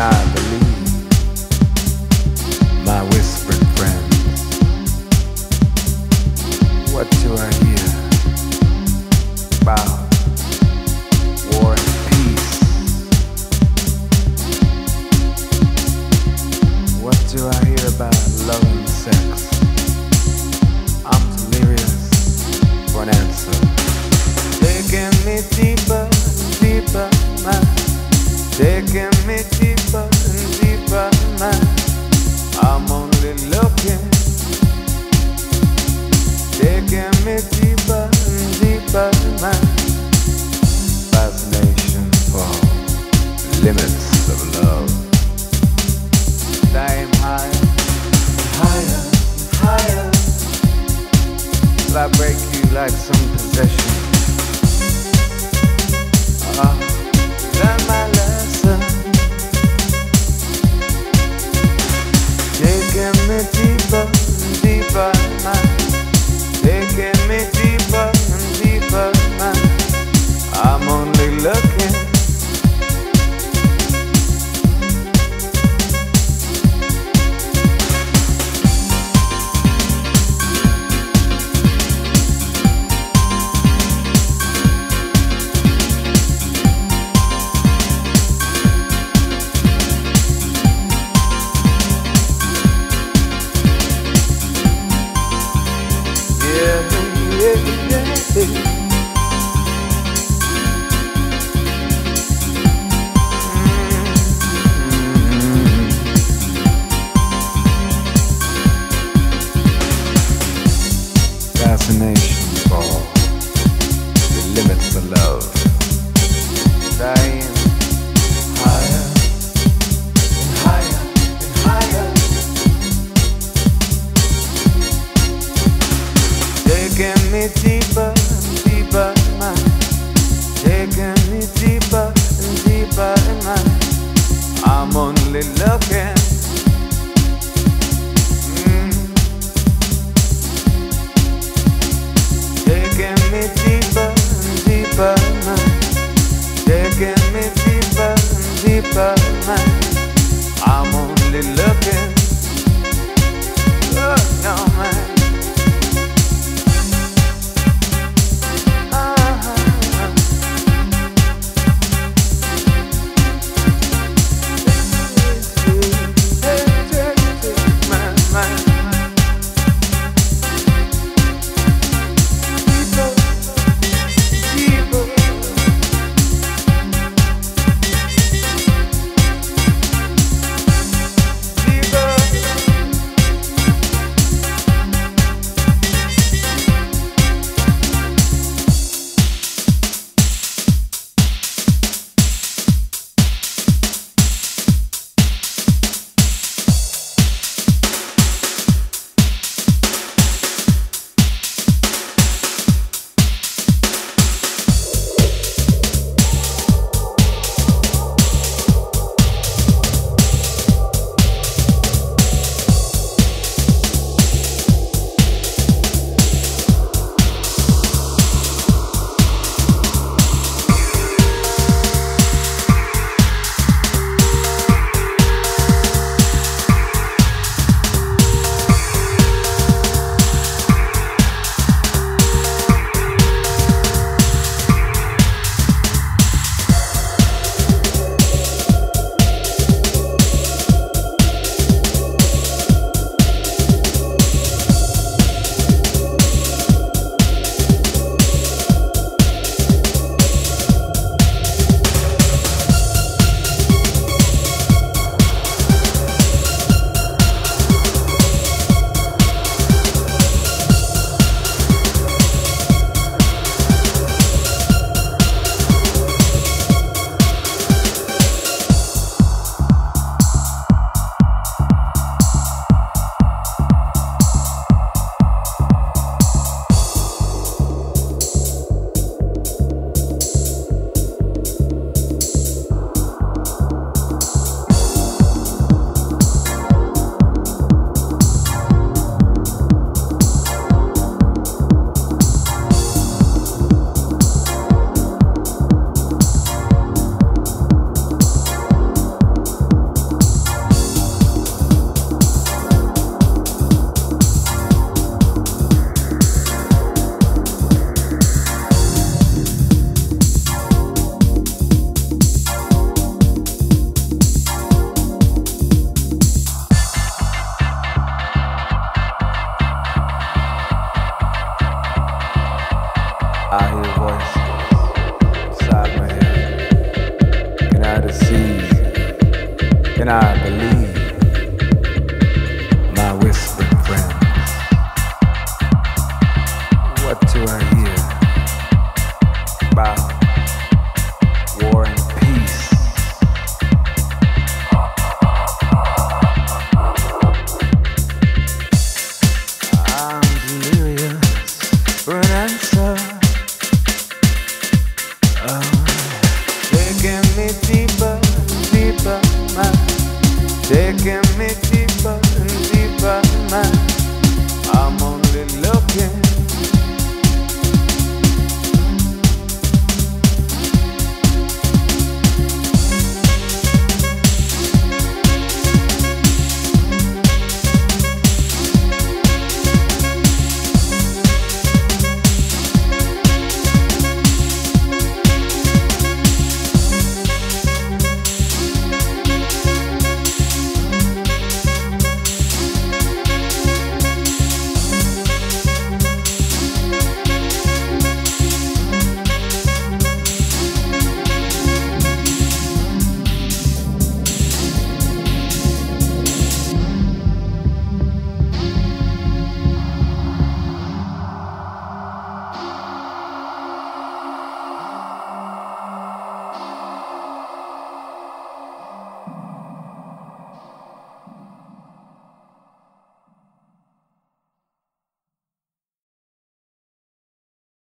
I believe my whispered friends. What do I hear about war and peace? What do I hear about love and sex? I'm delirious for an answer. Me deeper deeper, man. Taking me deeper and deeper, man. I'm only looking. Taking me deeper and deeper, man. Fascination for limits of love. I higher, higher, higher. I break you like some Taking me deeper me deeper and deeper, man. Taking me deeper and deeper, man. I'm only looking.